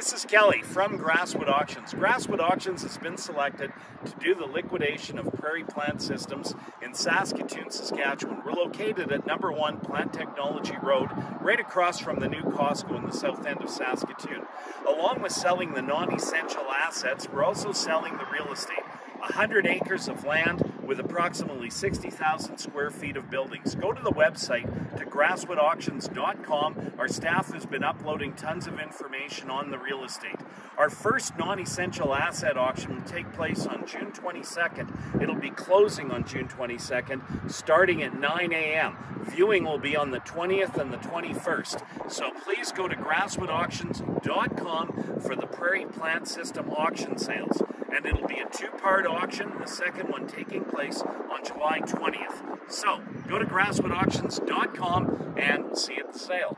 This is Kelly from Grasswood Auctions. Grasswood Auctions has been selected to do the liquidation of prairie plant systems in Saskatoon, Saskatchewan. We're located at number one Plant Technology Road, right across from the new Costco in the south end of Saskatoon. Along with selling the non-essential assets, we're also selling the real estate. 100 acres of land with approximately 60,000 square feet of buildings. Go to the website to grasswoodauctions.com. Our staff has been uploading tons of information on the real estate. Our first non-essential asset auction will take place on June 22nd. It'll be closing on June 22nd, starting at 9 a.m. Viewing will be on the 20th and the 21st. So please go to grasswoodauctions.com for the Prairie Plant System auction sales and it'll be a two-part auction, the second one taking place on July 20th. So, go to grasswoodauctions.com and see it at the sale.